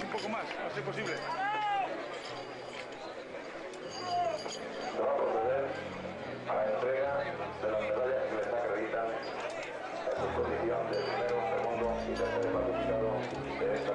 un poco más, a ser posible. Se va a proceder a la entrega de las medallas que les acreditan en su condición de primero, segundo y tercer participado de esta